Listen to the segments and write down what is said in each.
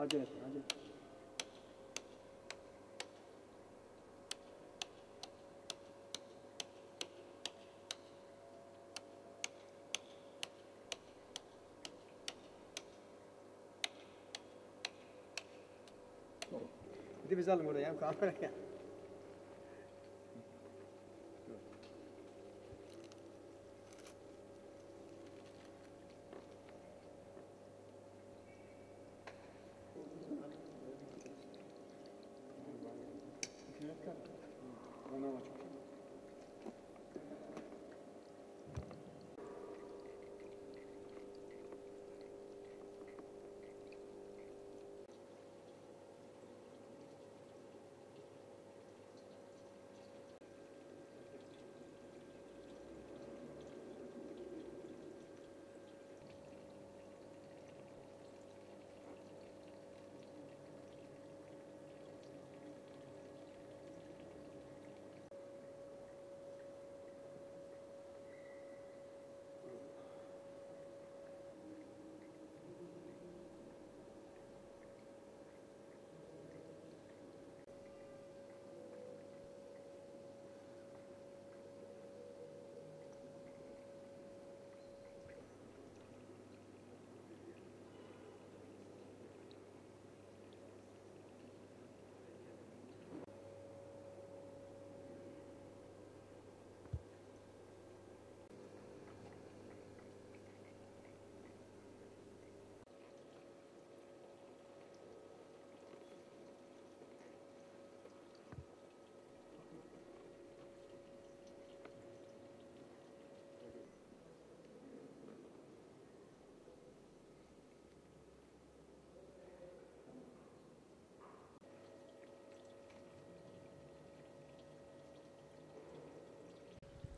Acele etme, acele etme. De biz alın oraya kameraya. 그러니까 변화가 좀 필요해.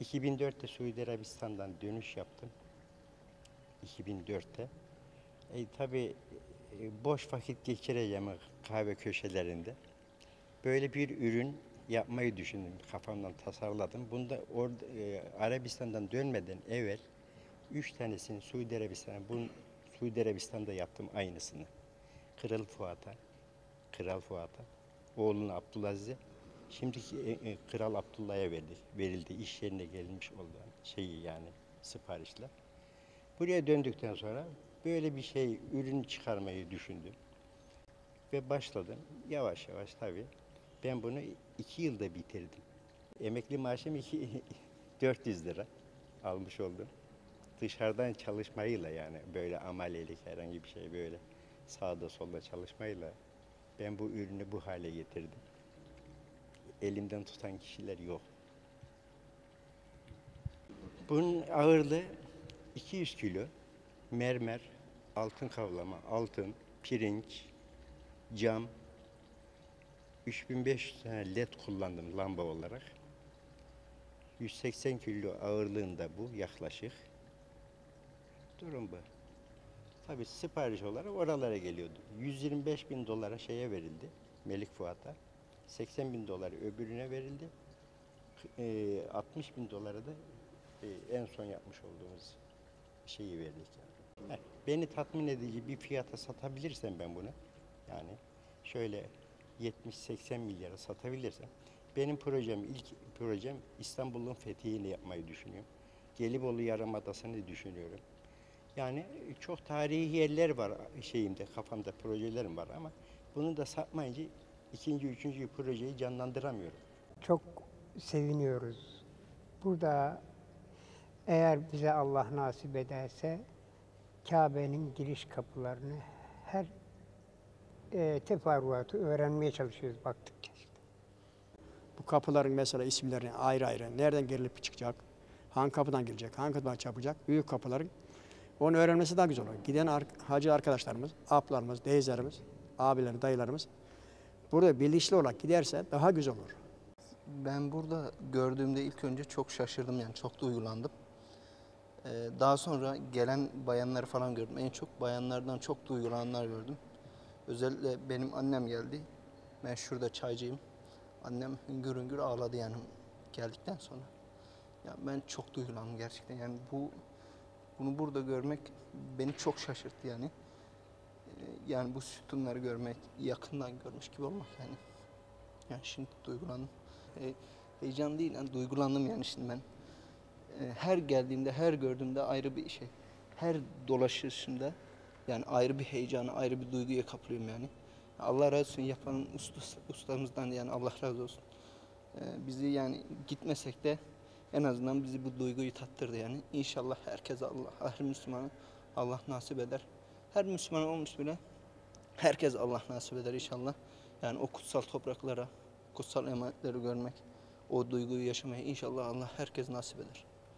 ...2004'te Suudi Arabistan'dan dönüş yaptım. 2004'te. E, tabii e, boş vakit geçireceğim kahve köşelerinde. Böyle bir ürün yapmayı düşündüm, kafamdan tasarladım. Bunda orada e, Arabistan'dan dönmeden evvel üç tanesini Suudi Arabistan'a, bunun Suudi Arabistan'da yaptım aynısını. Kral Fuat'a, Kral Fuat'a, oğluna Abdülaziz'e, şimdiki e, e, Kral Abdullah'a verildi, verildi. iş yerine gelmiş olan şeyi yani siparişler. Buraya döndükten sonra böyle bir şey, ürün çıkarmayı düşündüm. Ve başladım. Yavaş yavaş tabii. Ben bunu iki yılda bitirdim. Emekli maaşım iki, 400 lira almış oldum. Dışarıdan çalışmayla yani böyle amelelik herhangi bir şey böyle sağda solda çalışmayla ben bu ürünü bu hale getirdim. Elimden tutan kişiler yok. Bunun ağırlığı 200 kilo. Mermer, altın kavlama, altın, pirinç, cam. 3500 tane led kullandım lamba olarak. 180 kilo ağırlığında bu yaklaşık. Durum bu. Tabii sipariş olarak oralara geliyordu. 125 bin dolara şeye verildi, Melik Fuat'a. 80 bin dolar öbürüne verildi. Eee, 60 bin dolara da e, en son yapmış olduğumuz şeyi verdik. Yani. Beni tatmin edici bir fiyata satabilirsem ben bunu, yani şöyle 70-80 milyara satabilirsem, benim projem, ilk projem İstanbul'un fethini yapmayı düşünüyorum. Gelibolu Yarımadası'nı düşünüyorum. Yani çok tarihi yerler var şeyimde, kafamda projelerim var ama bunu da satmayınca ikinci, üçüncü projeyi canlandıramıyorum. çok seviniyoruz. Burada eğer bize Allah nasip ederse Kabe'nin giriş kapılarını her e, teferruatı öğrenmeye çalışıyoruz baktıkça. işte. Bu kapıların mesela isimlerini ayrı ayrı nereden girilip çıkacak, hangi kapıdan girecek, hangi kapıdan çarpacak, büyük kapıların onu öğrenmesi daha güzel olur. Giden ar- hacı arkadaşlarımız, ablarımız, teyzelerimiz, abiler, dayılarımız burada bilinçli olarak giderse daha güzel olur. Ben burada gördüğümde ilk önce çok şaşırdım yani çok duygulandım. Ee, daha sonra gelen bayanları falan gördüm. En çok bayanlardan çok duygulananlar gördüm. Özellikle benim annem geldi. Ben şurada çaycıyım. Annem hüngür hüngür ağladı yani geldikten sonra. Ya ben çok duygulandım gerçekten. Yani bu bunu burada görmek beni çok şaşırttı yani. Yani bu sütunları görmek, yakından görmüş gibi olmak yani. Yani şimdi duygulandım. E, heyecan değil, yani duygulandım yani şimdi ben. E, her geldiğimde, her gördüğümde ayrı bir şey. Her dolaşışımda yani ayrı bir heyecanı, ayrı bir duyguya kapılıyorum yani. Allah razı olsun yapan ustas, ustamızdan yani Allah razı olsun. E, bizi yani gitmesek de en azından bizi bu duyguyu tattırdı yani. İnşallah herkese Allah, her Müslümanı Allah nasip eder. Her Müslüman olmuş bile herkes Allah nasip eder inşallah. Yani o kutsal topraklara, kutsal emanetleri görmek, o duyguyu yaşamayı inşallah Allah herkes nasip eder.